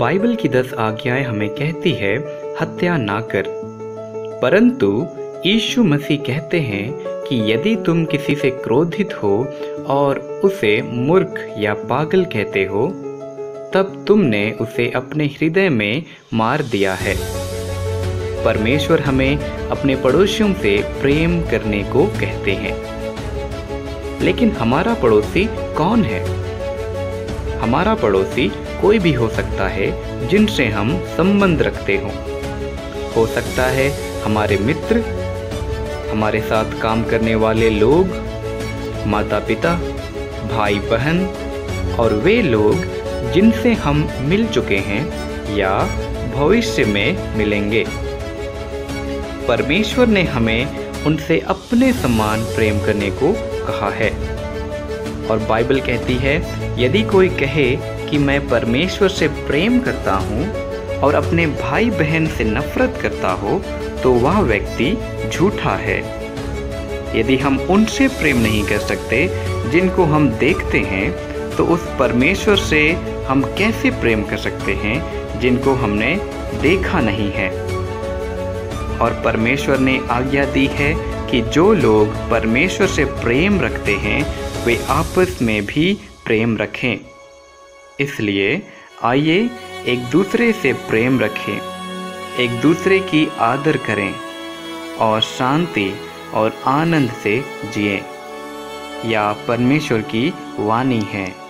Bible की दस आज्ञाएँ हमें कहती है, हत्या ना कर। परंतु यीशु मसीह कहते हैं कि यदि तुम किसी से क्रोधित हो और उसे मूर्ख या पागल कहते हो, तब तुमने उसे अपने हृदय में मार दिया है। परमेश्वर हमें अपने पड़ोसियों से प्रेम करने को कहते हैं। लेकिन हमारा पड़ोसी कौन है? हमारा पड़ोसी कोई भी हो सकता है जिनसे हम संबंध रखते हों। हो सकता है हमारे मित्र, हमारे साथ काम करने वाले लोग माता पिता भाई बहन और वे लोग जिनसे हम मिल चुके हैं या भविष्य में मिलेंगे। परमेश्वर ने हमें उनसे अपने समान प्रेम करने को कहा है। और बाइबल कहती है, यदि कोई कहे कि मैं परमेश्वर से प्रेम करता हूँ और अपने भाई बहन से नफरत करता हो तो वह व्यक्ति झूठा है। यदि हम उनसे प्रेम नहीं कर सकते, जिनको हम देखते हैं तो उस परमेश्वर से हम कैसे प्रेम कर सकते हैं, जिनको हमने देखा नहीं है? और परमेश्वर ने आज्ञा दी है कि जो लोग परमेश्वर से प्रेम रखते हैं, वे आपस में भी प्रेम रखें। इसलिए आइए एक दूसरे से प्रेम रखें, एक दूसरे की आदर करें और शांति और आनंद से जिए। या परमेश्वर की वाणी है।